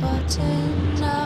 Button